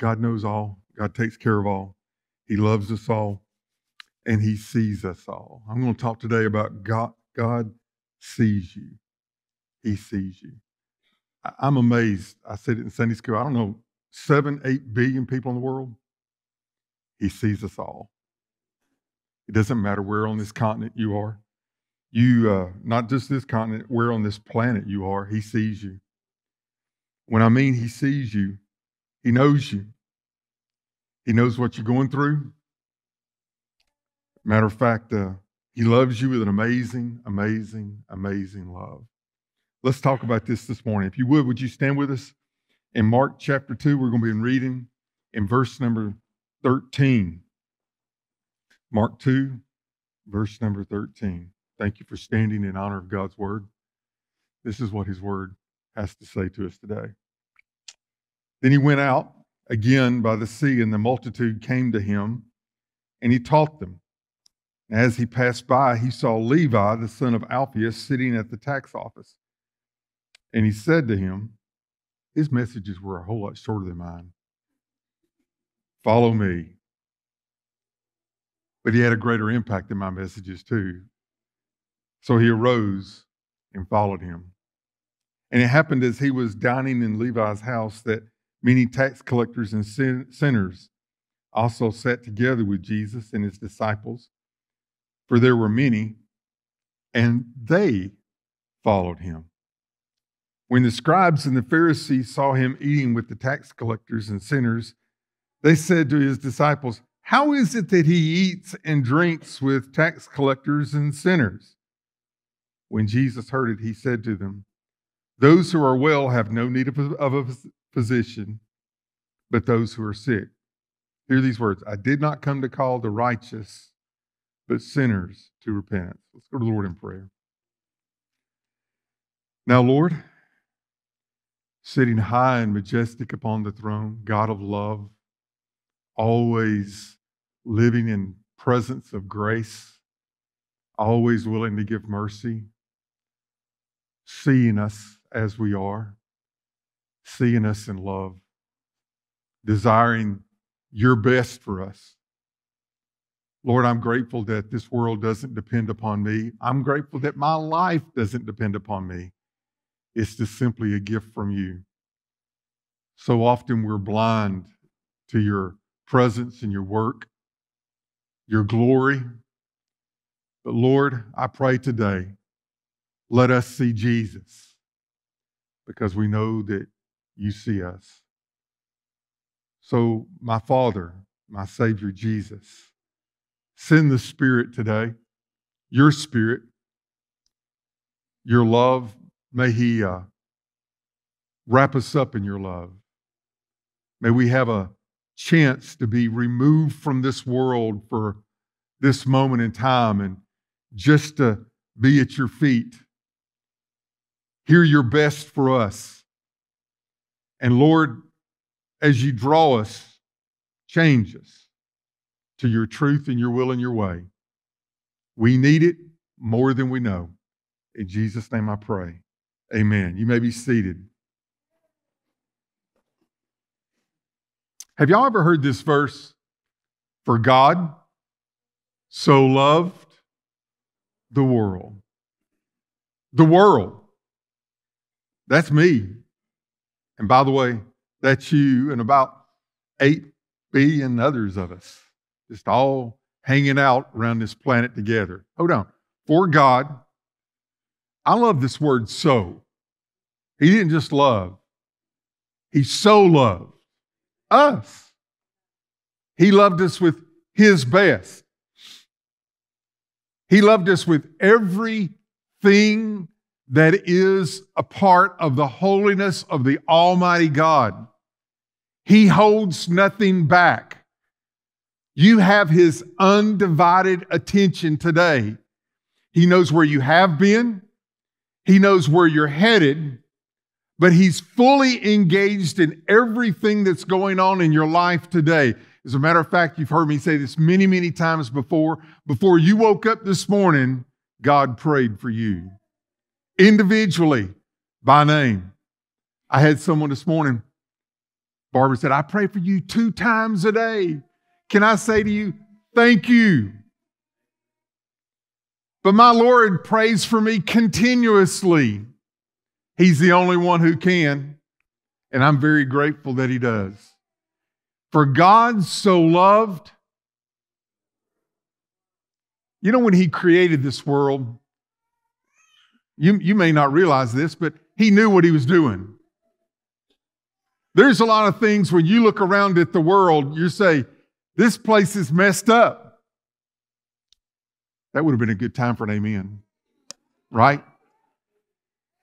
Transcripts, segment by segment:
God knows all. God takes care of all. He loves us all. And He sees us all. I'm going to talk today about God. God sees you. He sees you. I'm amazed. I said it in Sunday school. I don't know, seven, eight billion people in the world. He sees us all. It doesn't matter where on this continent you are. You, uh, not just this continent, where on this planet you are, He sees you. When I mean He sees you, He knows you. He knows what you're going through. Matter of fact, uh, He loves you with an amazing, amazing, amazing love. Let's talk about this this morning. If you would, would you stand with us? In Mark chapter 2, we're going to be in reading in verse number 13. Mark 2, verse number 13. Thank you for standing in honor of God's word. This is what his word has to say to us today. Then he went out again by the sea, and the multitude came to him, and he taught them. As he passed by, he saw Levi, the son of Alphaeus, sitting at the tax office. And he said to him, his messages were a whole lot shorter than mine. Follow me. But he had a greater impact than my messages, too. So he arose and followed him. And it happened as he was dining in Levi's house that many tax collectors and sin- sinners also sat together with Jesus and his disciples, for there were many, and they followed him. When the scribes and the Pharisees saw him eating with the tax collectors and sinners, they said to his disciples, How is it that he eats and drinks with tax collectors and sinners? When Jesus heard it, he said to them, Those who are well have no need of a physician, but those who are sick. Hear these words I did not come to call the righteous, but sinners to repentance. Let's go to the Lord in prayer. Now, Lord, sitting high and majestic upon the throne, God of love, always living in presence of grace, always willing to give mercy, seeing us as we are, seeing us in love, desiring your best for us. Lord, I'm grateful that this world doesn't depend upon me. I'm grateful that my life doesn't depend upon me. It's just simply a gift from you. So often we're blind to your presence and your work, your glory. But Lord, I pray today, let us see Jesus because we know that you see us. So, my Father, my Savior Jesus, send the Spirit today, your Spirit, your love. May He uh, wrap us up in your love. May we have a chance to be removed from this world for this moment in time and just to be at your feet. Hear your best for us. And Lord, as you draw us, change us to your truth and your will and your way. We need it more than we know. In Jesus' name I pray. Amen. You may be seated. Have y'all ever heard this verse? For God so loved the world. The world. That's me. And by the way, that's you and about 8 billion others of us, just all hanging out around this planet together. Hold on. For God, I love this word so. He didn't just love, He so loved us. He loved us with His best. He loved us with everything that is a part of the holiness of the Almighty God. He holds nothing back. You have His undivided attention today. He knows where you have been, He knows where you're headed, but he's fully engaged in everything that's going on in your life today. As a matter of fact, you've heard me say this many, many times before. Before you woke up this morning, God prayed for you individually by name. I had someone this morning Barbara said, I pray for you two times a day. Can I say to you, thank you? But my Lord prays for me continuously. He's the only one who can, and I'm very grateful that He does. For God so loved, you know, when He created this world, you, you may not realize this, but He knew what He was doing. There's a lot of things when you look around at the world, you say, This place is messed up. That would have been a good time for an amen, right?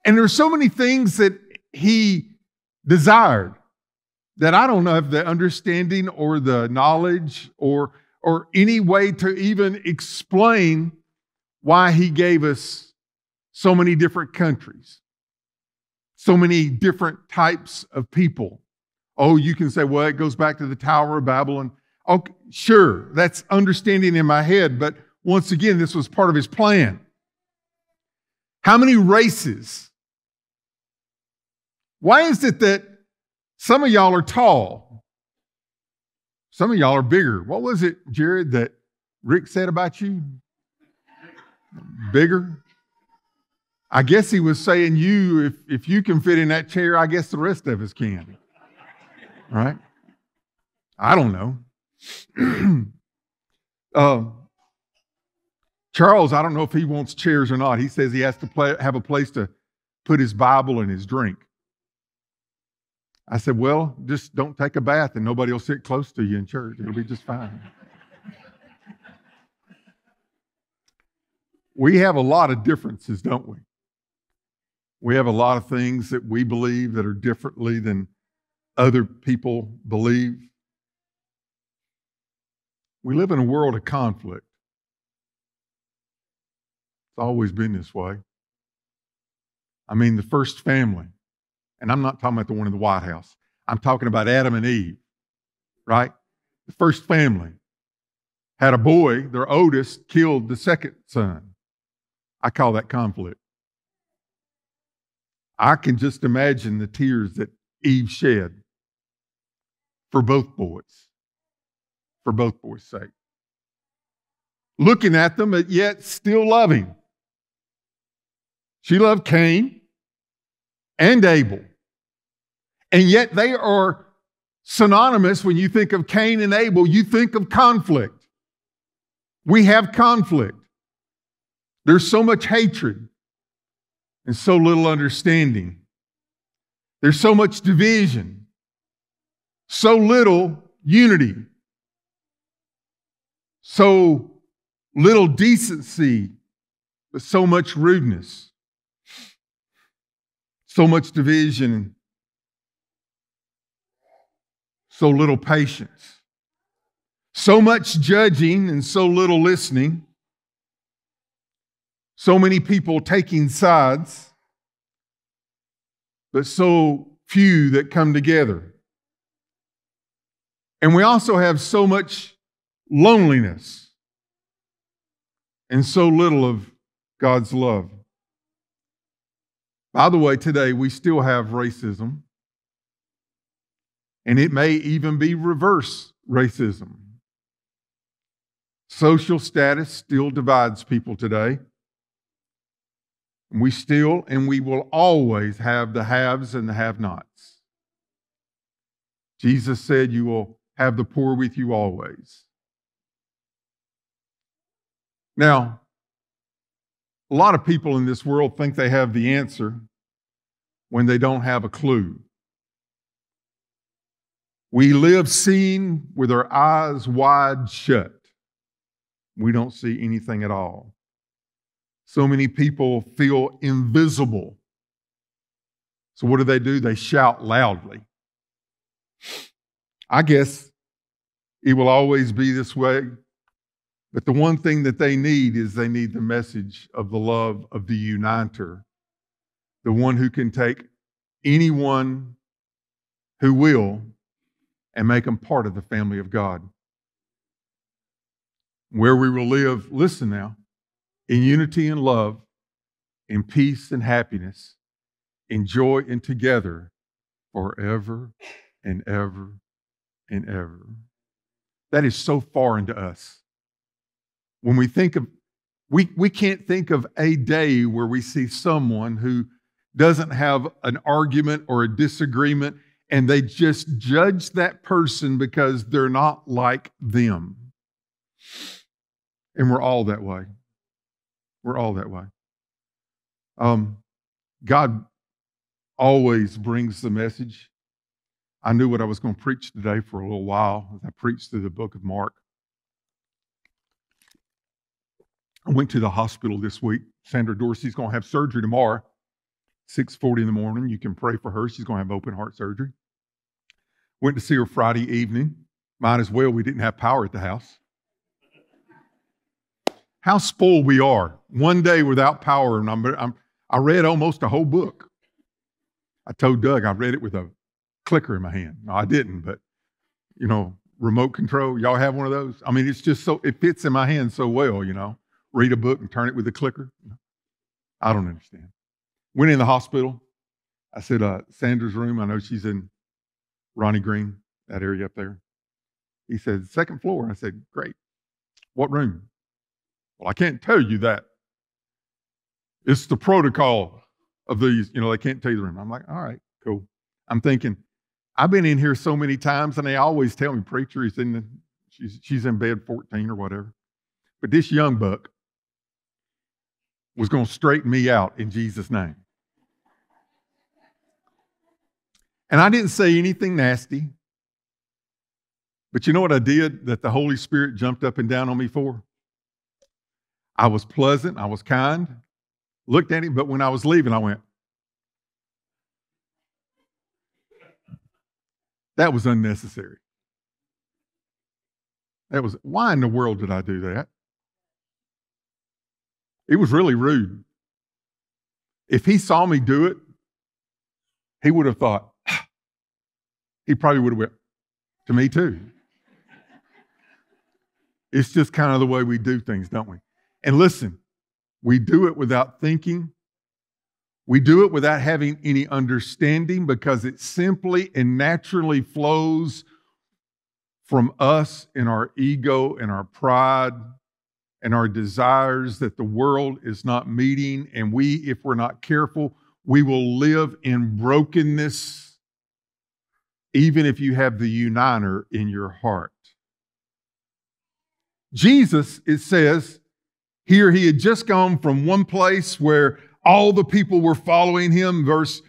And there's so many things that he desired that I don't have the understanding or the knowledge or, or any way to even explain why he gave us so many different countries, so many different types of people. Oh, you can say, well, it goes back to the Tower of Babylon. Okay, sure, that's understanding in my head, but once again, this was part of his plan. How many races why is it that some of y'all are tall? Some of y'all are bigger. What was it, Jared, that Rick said about you? Bigger? I guess he was saying you, if, if you can fit in that chair, I guess the rest of us can. Right? I don't know. uh, Charles, I don't know if he wants chairs or not. He says he has to play, have a place to put his Bible and his drink. I said, Well, just don't take a bath and nobody will sit close to you in church. It'll be just fine. we have a lot of differences, don't we? We have a lot of things that we believe that are differently than other people believe. We live in a world of conflict. It's always been this way. I mean, the first family and I'm not talking about the one in the White House. I'm talking about Adam and Eve, right? The first family had a boy, their oldest killed the second son. I call that conflict. I can just imagine the tears that Eve shed for both boys, for both boys' sake. Looking at them, but yet still loving. She loved Cain and Abel. And yet they are synonymous when you think of Cain and Abel, you think of conflict. We have conflict. There's so much hatred and so little understanding. There's so much division, so little unity, so little decency, but so much rudeness so much division, so little patience, so much judging and so little listening, so many people taking sides, but so few that come together. And we also have so much loneliness and so little of God's love. By the way, today we still have racism, and it may even be reverse racism. Social status still divides people today. We still and we will always have the haves and the have nots. Jesus said, You will have the poor with you always. Now, a lot of people in this world think they have the answer when they don't have a clue. We live seeing with our eyes wide shut. We don't see anything at all. So many people feel invisible. So, what do they do? They shout loudly. I guess it will always be this way. But the one thing that they need is they need the message of the love of the uniter the one who can take anyone who will and make them part of the family of God. Where we will live, listen now, in unity and love, in peace and happiness, in joy and together forever and ever and ever. That is so foreign to us. When we think of, we, we can't think of a day where we see someone who doesn't have an argument or a disagreement and they just judge that person because they're not like them. And we're all that way. We're all that way. Um, God always brings the message. I knew what I was going to preach today for a little while as I preached through the book of Mark. I went to the hospital this week. Sandra Dorsey's going to have surgery tomorrow, 6:40 in the morning. You can pray for her. She's going to have open heart surgery. Went to see her Friday evening. Might as well. We didn't have power at the house. How spoiled we are. One day without power, and I'm, I'm, I read almost a whole book. I told Doug I read it with a clicker in my hand. No, I didn't, but you know, remote control. Y'all have one of those? I mean, it's just so it fits in my hand so well, you know. Read a book and turn it with a clicker. I don't understand. Went in the hospital. I said, uh, Sandra's room. I know she's in Ronnie Green, that area up there. He said, second floor. I said, great. What room? Well, I can't tell you that. It's the protocol of these, you know, they can't tell you the room. I'm like, all right, cool. I'm thinking, I've been in here so many times, and they always tell me, preacher, he's in the, she's, she's in bed 14 or whatever. But this young buck was going to straighten me out in Jesus' name. And I didn't say anything nasty. But you know what I did that the Holy Spirit jumped up and down on me for? I was pleasant, I was kind, looked at him, but when I was leaving, I went, That was unnecessary. That was, why in the world did I do that? It was really rude. If he saw me do it, he would have thought, he probably would have went to me too. It's just kind of the way we do things, don't we? And listen, we do it without thinking. We do it without having any understanding because it simply and naturally flows from us and our ego and our pride and our desires that the world is not meeting. And we, if we're not careful, we will live in brokenness even if you have the uniter in your heart. Jesus, it says, here he had just gone from one place where all the people were following him, verse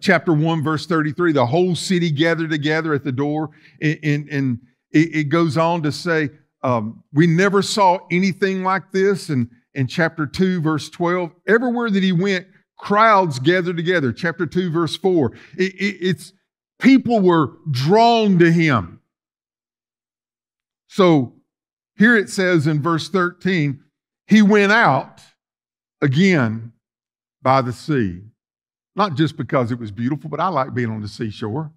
chapter 1, verse 33. The whole city gathered together at the door. And, and it, goes on to say, um, we never saw anything like this. And in chapter 2, verse 12, everywhere that he went, crowds gathered together. Chapter 2, verse 4. It, it, it's people were drawn to him. So here it says in verse 13, he went out again by the sea. Not just because it was beautiful, but I like being on the seashore,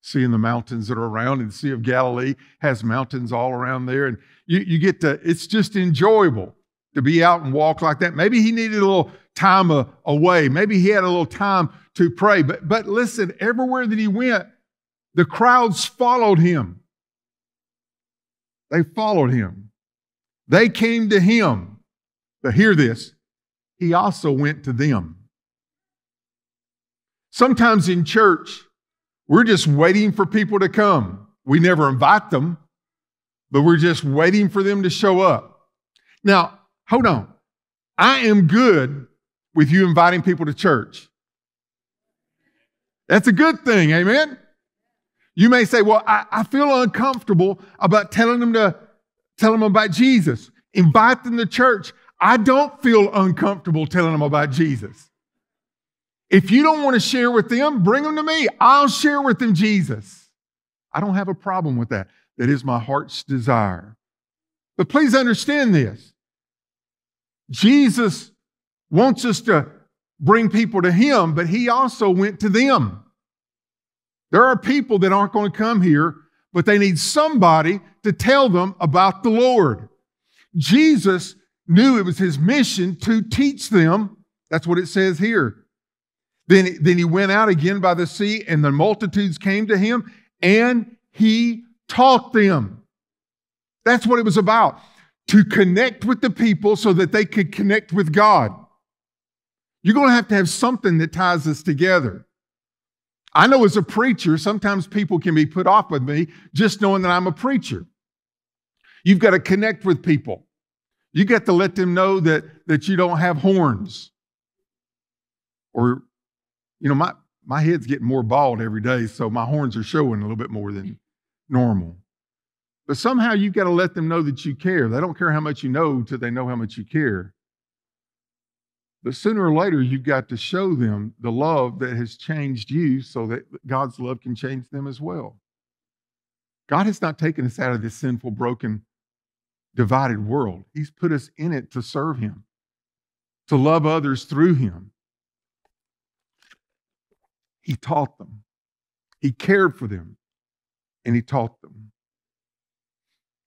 seeing the mountains that are around. And the Sea of Galilee has mountains all around there. And you, you get to, it's just enjoyable to be out and walk like that. Maybe he needed a little time away. Maybe he had a little time to pray. But, but listen, everywhere that he went, the crowds followed him. They followed him. They came to him. But hear this he also went to them. Sometimes in church, we're just waiting for people to come. We never invite them, but we're just waiting for them to show up. Now, hold on. I am good with you inviting people to church. That's a good thing, amen? You may say, Well, I, I feel uncomfortable about telling them to tell them about Jesus. Invite them to church. I don't feel uncomfortable telling them about Jesus. If you don't want to share with them, bring them to me. I'll share with them Jesus. I don't have a problem with that. That is my heart's desire. But please understand this Jesus wants us to bring people to Him, but He also went to them. There are people that aren't going to come here, but they need somebody to tell them about the Lord. Jesus knew it was his mission to teach them. That's what it says here. Then, then he went out again by the sea, and the multitudes came to him, and he taught them. That's what it was about to connect with the people so that they could connect with God. You're going to have to have something that ties us together. I know as a preacher, sometimes people can be put off with me just knowing that I'm a preacher. You've got to connect with people. You got to let them know that, that you don't have horns. Or, you know, my, my head's getting more bald every day, so my horns are showing a little bit more than normal. But somehow you've got to let them know that you care. They don't care how much you know until they know how much you care. But sooner or later, you've got to show them the love that has changed you so that God's love can change them as well. God has not taken us out of this sinful, broken, divided world. He's put us in it to serve Him, to love others through Him. He taught them, He cared for them, and He taught them.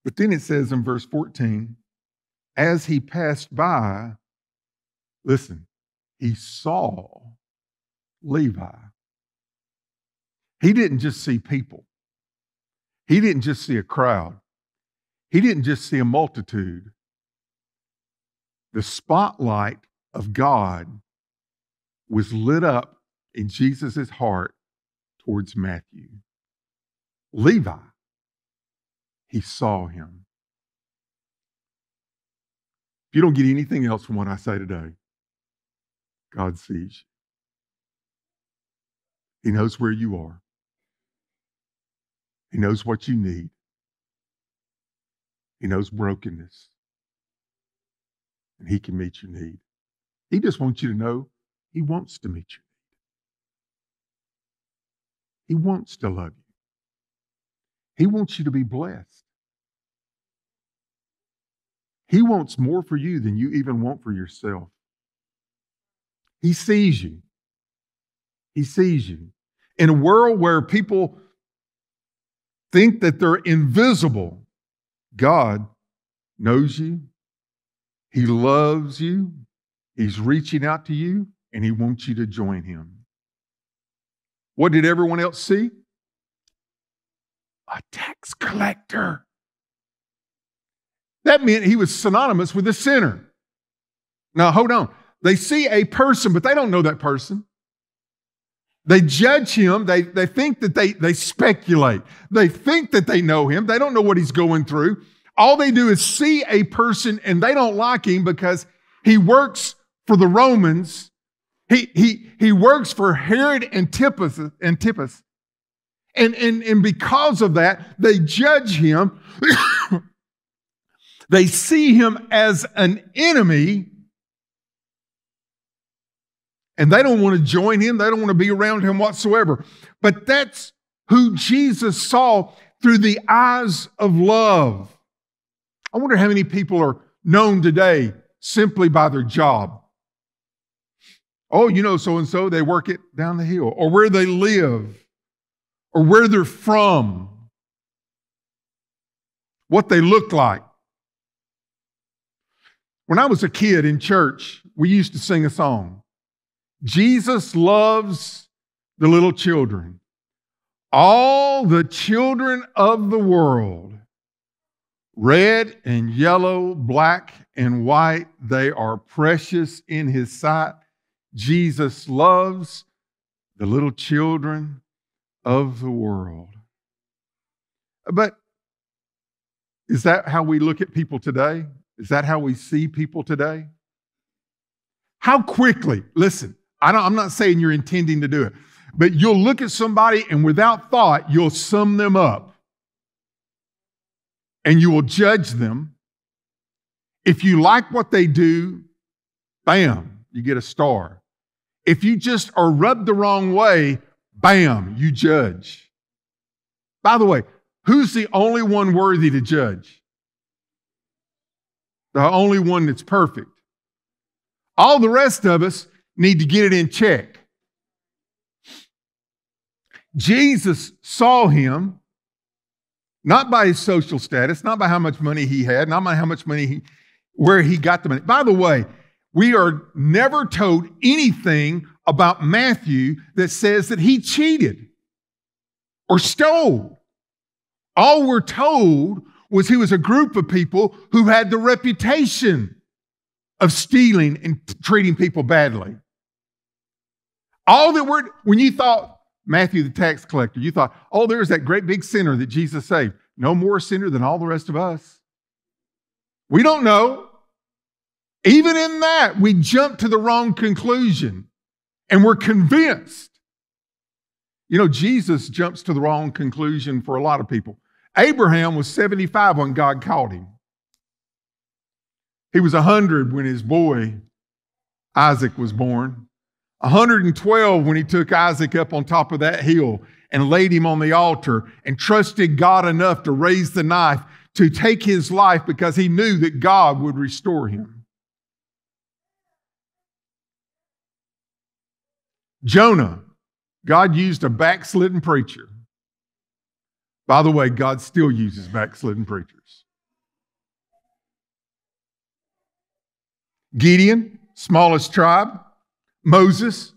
But then it says in verse 14, as He passed by, Listen, he saw Levi. He didn't just see people, he didn't just see a crowd, he didn't just see a multitude. The spotlight of God was lit up in Jesus' heart towards Matthew. Levi, he saw him. If you don't get anything else from what I say today, God sees you. He knows where you are. He knows what you need. He knows brokenness. And He can meet your need. He just wants you to know He wants to meet your need. He wants to love you. He wants you to be blessed. He wants more for you than you even want for yourself. He sees you. He sees you. In a world where people think that they're invisible, God knows you. He loves you. He's reaching out to you, and He wants you to join Him. What did everyone else see? A tax collector. That meant he was synonymous with a sinner. Now, hold on. They see a person, but they don't know that person. They judge him. They, they think that they, they speculate. They think that they know him. They don't know what he's going through. All they do is see a person and they don't like him because he works for the Romans. He, he, he works for Herod Antipas, Antipas. And, and, and because of that, they judge him. they see him as an enemy and they don't want to join him. They don't want to be around him whatsoever. But that's who Jesus saw through the eyes of love. I wonder how many people are known today simply by their job. Oh, you know, so and so, they work it down the hill, or where they live, or where they're from, what they look like. When I was a kid in church, we used to sing a song. Jesus loves the little children. All the children of the world, red and yellow, black and white, they are precious in his sight. Jesus loves the little children of the world. But is that how we look at people today? Is that how we see people today? How quickly, listen, I don't, I'm not saying you're intending to do it, but you'll look at somebody and without thought, you'll sum them up and you will judge them. If you like what they do, bam, you get a star. If you just are rubbed the wrong way, bam, you judge. By the way, who's the only one worthy to judge? The only one that's perfect. All the rest of us, need to get it in check. Jesus saw him not by his social status, not by how much money he had, not by how much money he, where he got the money. By the way, we are never told anything about Matthew that says that he cheated. or stole. All we're told was he was a group of people who had the reputation of stealing and treating people badly. All that were, when you thought Matthew the tax collector, you thought, oh, there's that great big sinner that Jesus saved. No more sinner than all the rest of us. We don't know. Even in that, we jump to the wrong conclusion and we're convinced. You know, Jesus jumps to the wrong conclusion for a lot of people. Abraham was 75 when God called him. He was 100 when his boy Isaac was born. 112 when he took Isaac up on top of that hill and laid him on the altar and trusted God enough to raise the knife to take his life because he knew that God would restore him. Jonah, God used a backslidden preacher. By the way, God still uses backslidden preachers. Gideon, smallest tribe. Moses,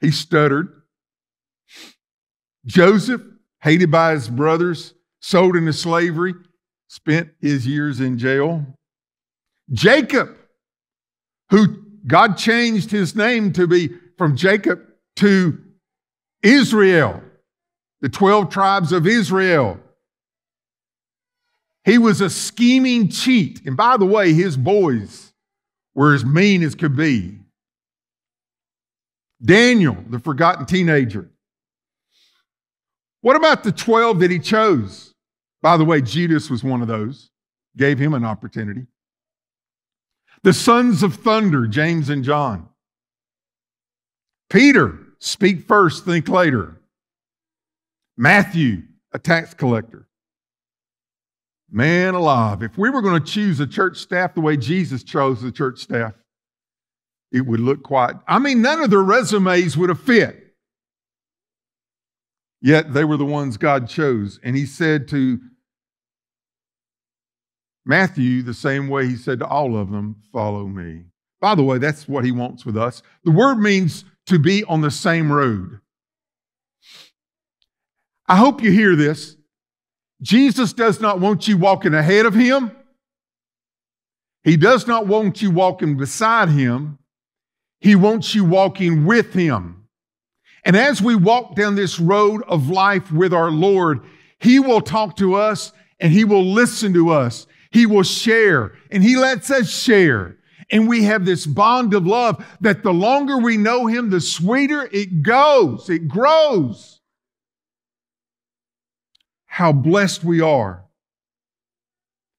he stuttered. Joseph, hated by his brothers, sold into slavery, spent his years in jail. Jacob, who God changed his name to be from Jacob to Israel, the 12 tribes of Israel. He was a scheming cheat. And by the way, his boys were as mean as could be. Daniel, the forgotten teenager. What about the 12 that he chose? By the way, Judas was one of those, gave him an opportunity. The sons of thunder, James and John. Peter, speak first, think later. Matthew, a tax collector. Man alive, if we were going to choose a church staff the way Jesus chose the church staff, it would look quite, I mean, none of their resumes would have fit. Yet they were the ones God chose. And he said to Matthew the same way he said to all of them, Follow me. By the way, that's what he wants with us. The word means to be on the same road. I hope you hear this. Jesus does not want you walking ahead of him. He does not want you walking beside him. He wants you walking with him. And as we walk down this road of life with our Lord, he will talk to us and he will listen to us. He will share and he lets us share. And we have this bond of love that the longer we know him, the sweeter it goes, it grows. How blessed we are.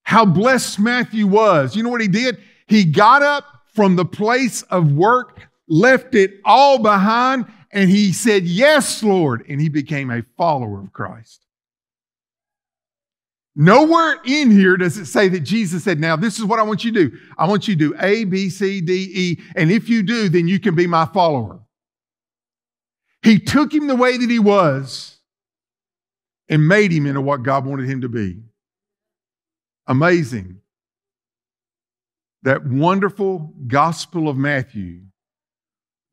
How blessed Matthew was. You know what he did? He got up from the place of work, left it all behind, and he said, Yes, Lord. And he became a follower of Christ. Nowhere in here does it say that Jesus said, Now, this is what I want you to do. I want you to do A, B, C, D, E. And if you do, then you can be my follower. He took him the way that he was and made him into what God wanted him to be. Amazing. That wonderful Gospel of Matthew,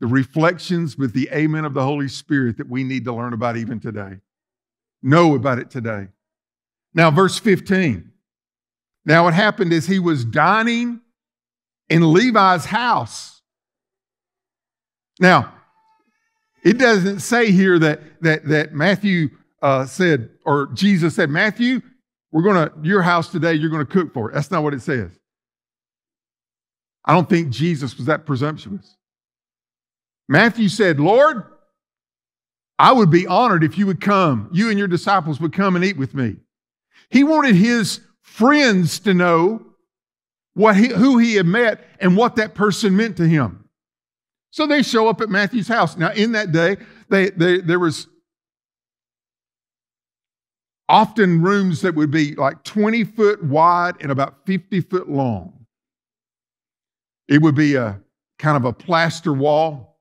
the reflections with the amen of the Holy Spirit that we need to learn about even today. Know about it today. Now, verse 15. Now, what happened is he was dining in Levi's house. Now, it doesn't say here that, that, that Matthew uh, said, or Jesus said, Matthew, we're going to, your house today, you're going to cook for it. That's not what it says. I don't think Jesus was that presumptuous. Matthew said, Lord, I would be honored if you would come, you and your disciples would come and eat with me. He wanted his friends to know what he, who he had met and what that person meant to him. So they show up at Matthew's house. Now, in that day, they, they, there was often rooms that would be like 20 foot wide and about 50 foot long. It would be a kind of a plaster wall.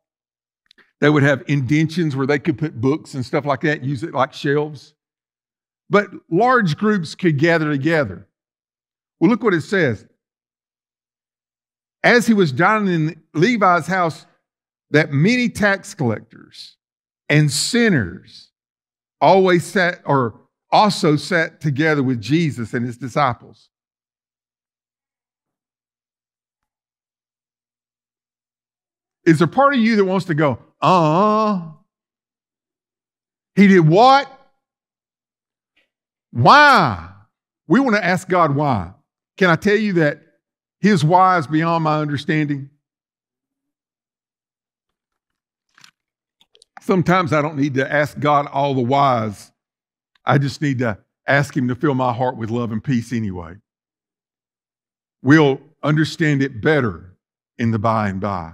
They would have indentions where they could put books and stuff like that, use it like shelves. But large groups could gather together. Well, look what it says. As he was dining in Levi's house, that many tax collectors and sinners always sat or also sat together with Jesus and his disciples. Is there part of you that wants to go, uh, he did what? Why? We want to ask God why. Can I tell you that his why is beyond my understanding? Sometimes I don't need to ask God all the whys. I just need to ask Him to fill my heart with love and peace anyway. We'll understand it better in the by and by.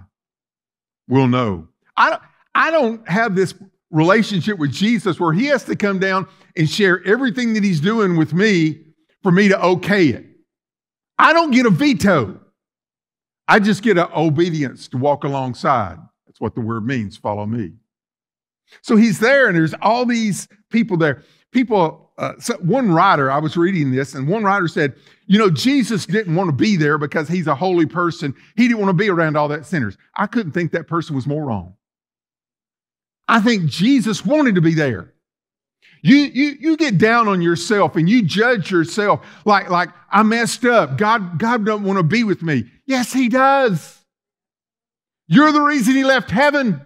We'll know. I don't, I don't have this relationship with Jesus where He has to come down and share everything that He's doing with me for me to okay it. I don't get a veto. I just get an obedience to walk alongside. That's what the word means follow me. So he's there, and there's all these people there. People, uh, one writer, I was reading this, and one writer said, You know, Jesus didn't want to be there because he's a holy person. He didn't want to be around all that sinners. I couldn't think that person was more wrong. I think Jesus wanted to be there. You, you, you get down on yourself and you judge yourself like, like I messed up. God, God doesn't want to be with me. Yes, He does. You're the reason He left heaven.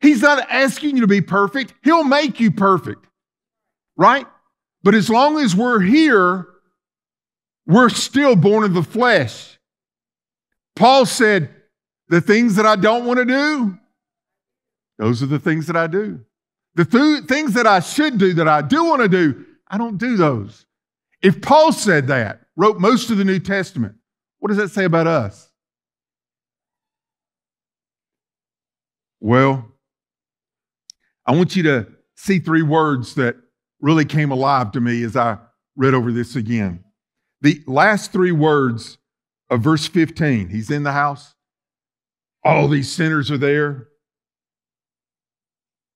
He's not asking you to be perfect, He'll make you perfect, right? But as long as we're here, we're still born of the flesh. Paul said, The things that I don't want to do, those are the things that I do. The th- things that I should do, that I do want to do, I don't do those. If Paul said that, wrote most of the New Testament, what does that say about us? Well, I want you to see three words that really came alive to me as I read over this again. The last three words of verse 15 He's in the house, all these sinners are there.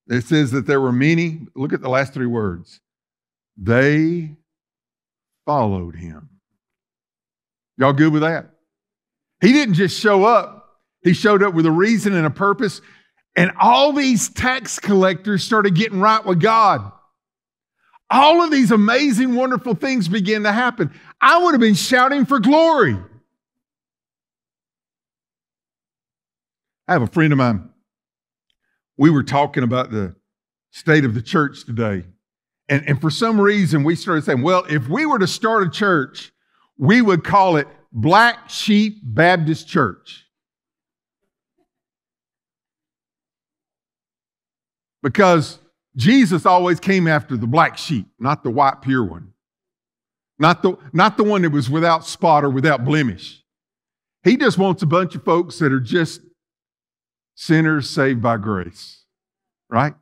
It says that there were many. Look at the last three words. They followed him. Y'all good with that? He didn't just show up, he showed up with a reason and a purpose. And all these tax collectors started getting right with God. All of these amazing, wonderful things began to happen. I would have been shouting for glory. I have a friend of mine. We were talking about the state of the church today. And, and for some reason, we started saying, well, if we were to start a church, we would call it Black Sheep Baptist Church. Because Jesus always came after the black sheep, not the white pure one. Not the, not the one that was without spot or without blemish. He just wants a bunch of folks that are just sinners saved by grace, right?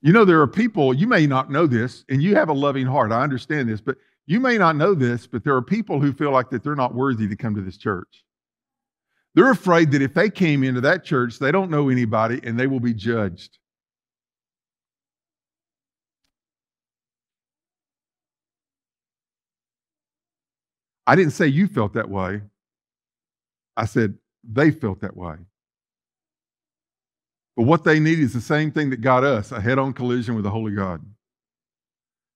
You know, there are people, you may not know this, and you have a loving heart. I understand this, but you may not know this, but there are people who feel like that they're not worthy to come to this church. They're afraid that if they came into that church, they don't know anybody and they will be judged. I didn't say you felt that way. I said they felt that way. But what they need is the same thing that got us a head on collision with the Holy God.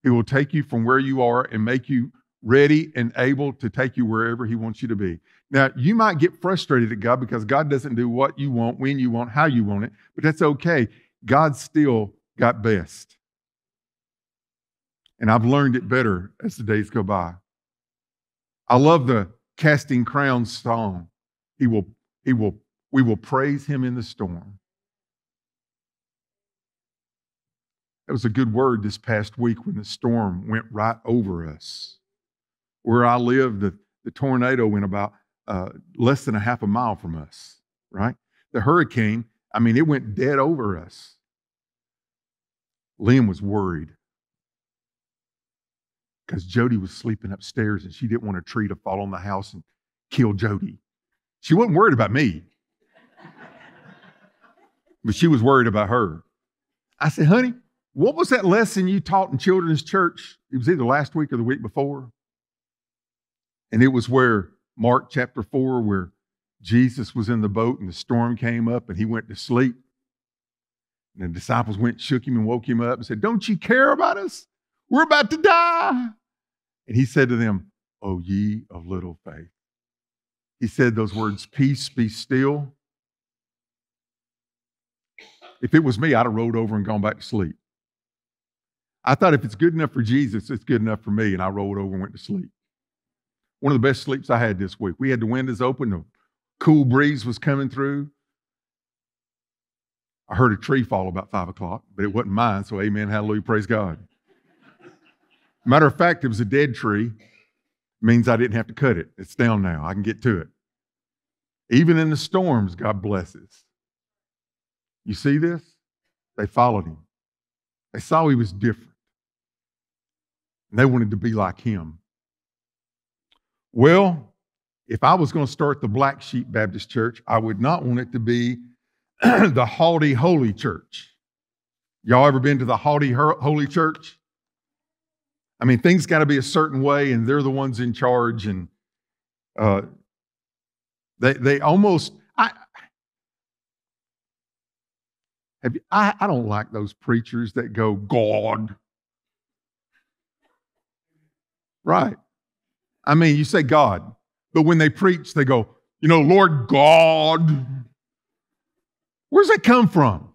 He will take you from where you are and make you ready and able to take you wherever He wants you to be. Now, you might get frustrated at God because God doesn't do what you want, when you want, how you want it, but that's okay. God still got best. And I've learned it better as the days go by. I love the casting crowns song. He will, he will, we will praise him in the storm. That was a good word this past week when the storm went right over us. Where I live, the, the tornado went about uh, less than a half a mile from us, right? The hurricane, I mean, it went dead over us. Liam was worried because Jody was sleeping upstairs and she didn't want a tree to fall on the house and kill Jody. She wasn't worried about me, but she was worried about her. I said, honey, what was that lesson you taught in children's church? It was either last week or the week before. And it was where Mark chapter 4, where Jesus was in the boat and the storm came up and he went to sleep. And the disciples went, shook him, and woke him up and said, Don't you care about us? We're about to die. And he said to them, O ye of little faith. He said those words, Peace be still. If it was me, I'd have rolled over and gone back to sleep. I thought if it's good enough for Jesus, it's good enough for me. And I rolled over and went to sleep. One of the best sleeps I had this week. We had the windows open, the cool breeze was coming through. I heard a tree fall about five o'clock, but it wasn't mine, so amen, hallelujah, praise God. Matter of fact, it was a dead tree. means I didn't have to cut it. It's down now. I can get to it. Even in the storms, God blesses. You see this? They followed him. They saw he was different. And they wanted to be like him. Well, if I was going to start the Black Sheep Baptist Church, I would not want it to be the Haughty Holy Church. Y'all ever been to the Haughty Holy Church? I mean, things got to be a certain way, and they're the ones in charge, and uh, they they almost I you, I I don't like those preachers that go God. Right. I mean, you say God, but when they preach, they go, you know, Lord God. Where's that come from?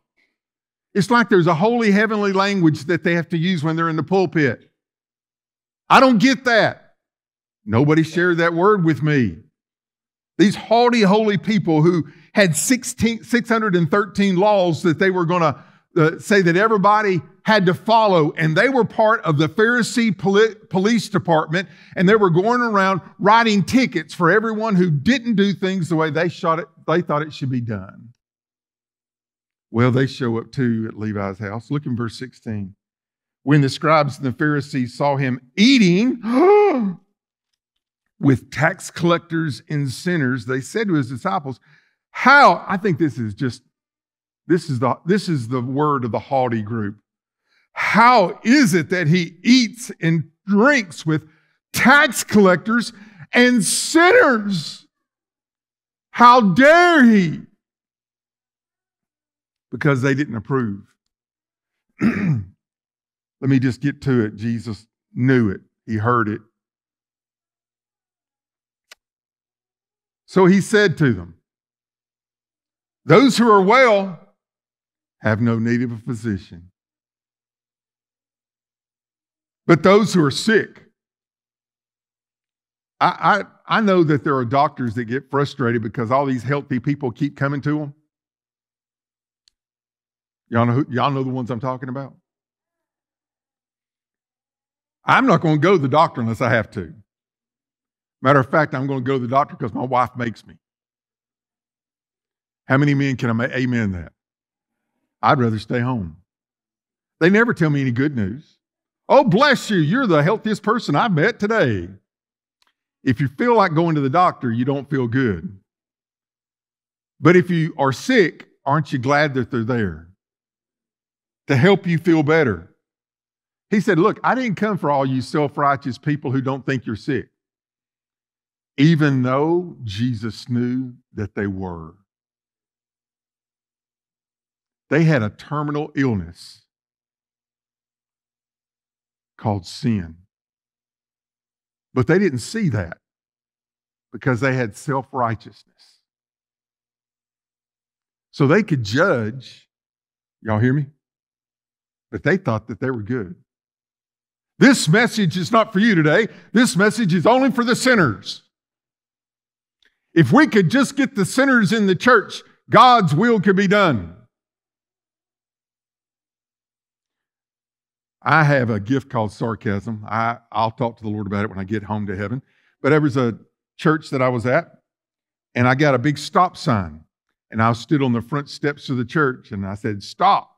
It's like there's a holy heavenly language that they have to use when they're in the pulpit. I don't get that. Nobody shared that word with me. These haughty, holy people who had 16, 613 laws that they were going to uh, say that everybody had to follow, and they were part of the Pharisee poli- police department, and they were going around writing tickets for everyone who didn't do things the way they, shot it, they thought it should be done. Well, they show up too at Levi's house. Look in verse 16. When the scribes and the Pharisees saw him eating with tax collectors and sinners, they said to his disciples, How? I think this is just, this is the, this is the word of the haughty group. How is it that he eats and drinks with tax collectors and sinners? How dare he? because they didn't approve. Let me just get to it. Jesus knew it, he heard it. So he said to them, Those who are well have no need of a physician, but those who are sick. I, I, I know that there are doctors that get frustrated because all these healthy people keep coming to them. Y'all know, who, y'all know the ones I'm talking about? I'm not going to go to the doctor unless I have to. Matter of fact, I'm going to go to the doctor because my wife makes me. How many men can I make, amen that? I'd rather stay home. They never tell me any good news. Oh, bless you, you're the healthiest person I've met today. If you feel like going to the doctor, you don't feel good. But if you are sick, aren't you glad that they're there? to help you feel better. He said, Look, I didn't come for all you self righteous people who don't think you're sick, even though Jesus knew that they were. They had a terminal illness called sin. But they didn't see that because they had self righteousness. So they could judge. Y'all hear me? but they thought that they were good. This message is not for you today. This message is only for the sinners. If we could just get the sinners in the church, God's will could be done. I have a gift called sarcasm. I, I'll talk to the Lord about it when I get home to heaven. But there was a church that I was at, and I got a big stop sign. And I stood on the front steps of the church and I said, Stop.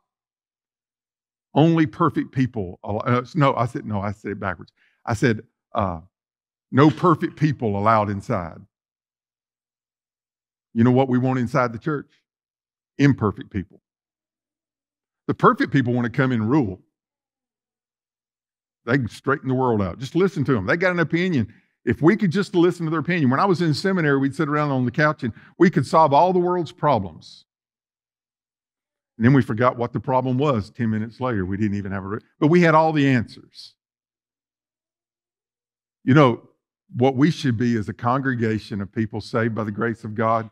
Only perfect people. Uh, no, I said, no, I said it backwards. I said, uh, no perfect people allowed inside. You know what we want inside the church? Imperfect people. The perfect people want to come and rule. They can straighten the world out. Just listen to them. They got an opinion. If we could just listen to their opinion. When I was in seminary, we'd sit around on the couch and we could solve all the world's problems. And then we forgot what the problem was 10 minutes later. We didn't even have a, but we had all the answers. You know, what we should be is a congregation of people saved by the grace of God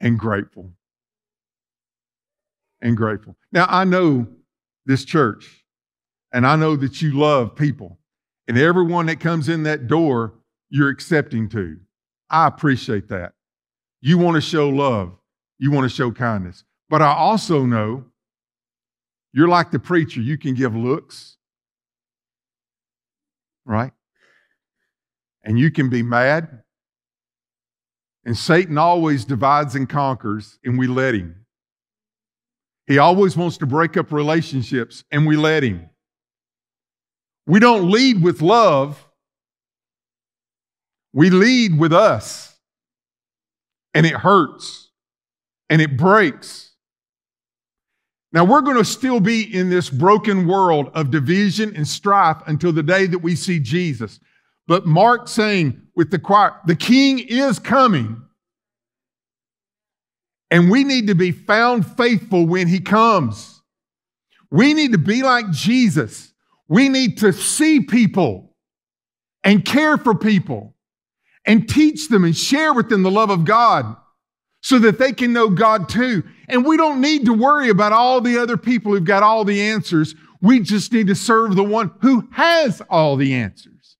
and grateful. And grateful. Now, I know this church, and I know that you love people, and everyone that comes in that door, you're accepting to. I appreciate that. You want to show love, you want to show kindness. But I also know you're like the preacher, you can give looks, right? And you can be mad. And Satan always divides and conquers, and we let him. He always wants to break up relationships, and we let him. We don't lead with love, we lead with us. And it hurts and it breaks. Now, we're going to still be in this broken world of division and strife until the day that we see Jesus. But Mark saying with the choir, the king is coming. And we need to be found faithful when he comes. We need to be like Jesus. We need to see people and care for people and teach them and share with them the love of God so that they can know God too. And we don't need to worry about all the other people who've got all the answers. We just need to serve the one who has all the answers.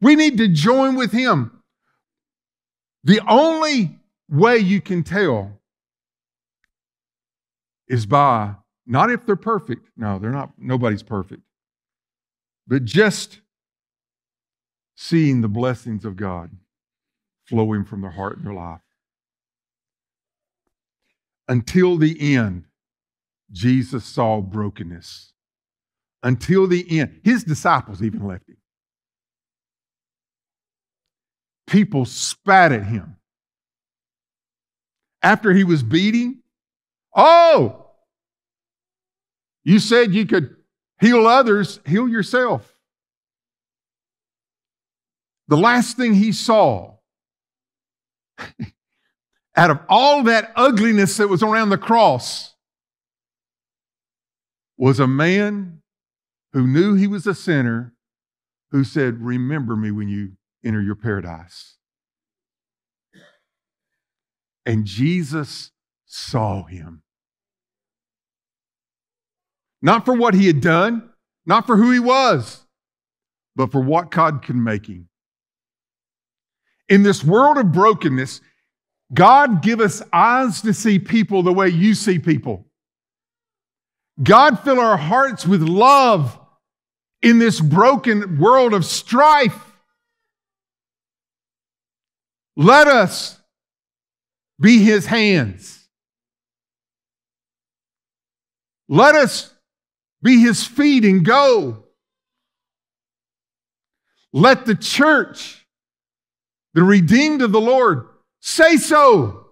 We need to join with him. The only way you can tell is by not if they're perfect. No, they're not, nobody's perfect. But just seeing the blessings of God flowing from their heart and their life. Until the end, Jesus saw brokenness. Until the end, his disciples even left him. People spat at him. After he was beating, oh, you said you could heal others, heal yourself. The last thing he saw out of all that ugliness that was around the cross was a man who knew he was a sinner who said, Remember me when you enter your paradise. And Jesus saw him. Not for what he had done, not for who he was, but for what God can make him. In this world of brokenness, God give us eyes to see people the way you see people. God fill our hearts with love in this broken world of strife. Let us be his hands. Let us be his feet and go. Let the church the redeemed of the Lord. Say so.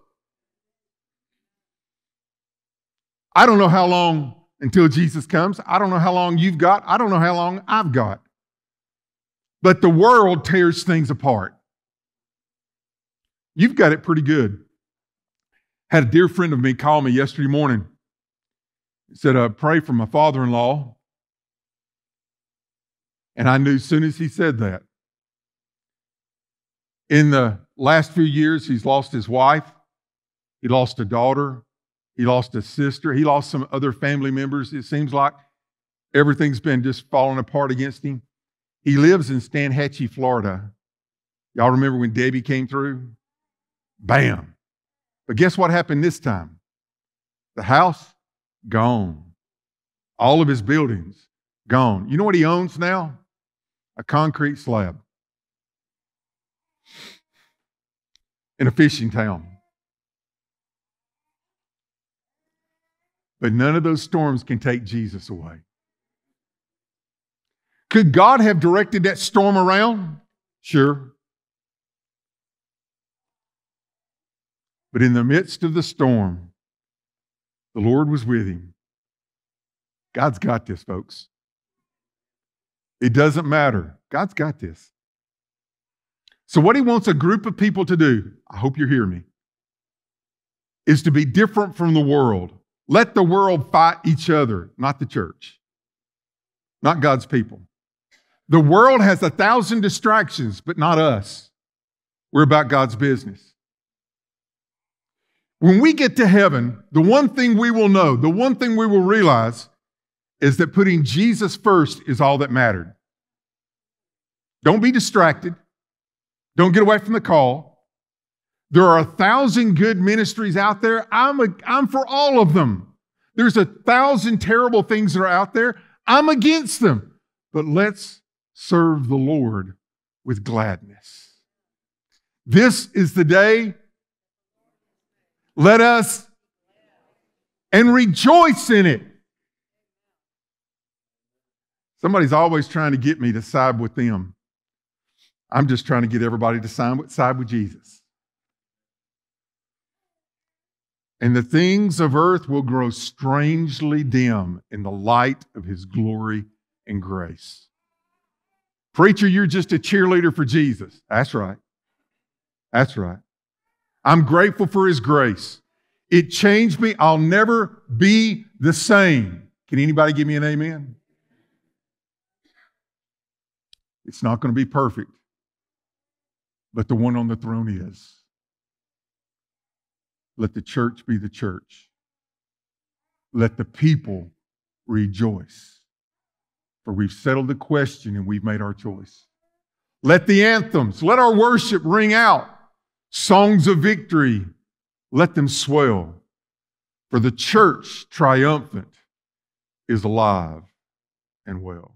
I don't know how long until Jesus comes. I don't know how long you've got. I don't know how long I've got. But the world tears things apart. You've got it pretty good. Had a dear friend of me call me yesterday morning. He said, uh, Pray for my father in law. And I knew as soon as he said that, in the last few years, he's lost his wife, he lost a daughter, he lost a sister, he lost some other family members. It seems like everything's been just falling apart against him. He lives in Steinhatchee, Florida. Y'all remember when Debby came through? Bam. But guess what happened this time? The house, gone. All of his buildings, gone. You know what he owns now? A concrete slab. In a fishing town. But none of those storms can take Jesus away. Could God have directed that storm around? Sure. But in the midst of the storm, the Lord was with him. God's got this, folks. It doesn't matter. God's got this. So, what he wants a group of people to do, I hope you hear me, is to be different from the world. Let the world fight each other, not the church, not God's people. The world has a thousand distractions, but not us. We're about God's business. When we get to heaven, the one thing we will know, the one thing we will realize is that putting Jesus first is all that mattered. Don't be distracted. Don't get away from the call. There are a thousand good ministries out there. I'm, a, I'm for all of them. There's a thousand terrible things that are out there. I'm against them. But let's serve the Lord with gladness. This is the day. Let us and rejoice in it. Somebody's always trying to get me to side with them. I'm just trying to get everybody to side with, Jesus. And the things of earth will grow strangely dim in the light of his glory and grace. Preacher, you're just a cheerleader for Jesus. That's right. That's right. I'm grateful for his grace. It changed me. I'll never be the same. Can anybody give me an amen? It's not going to be perfect, but the one on the throne is. Let the church be the church. Let the people rejoice. For we've settled the question and we've made our choice. Let the anthems, let our worship ring out. Songs of victory, let them swell. For the church triumphant is alive and well.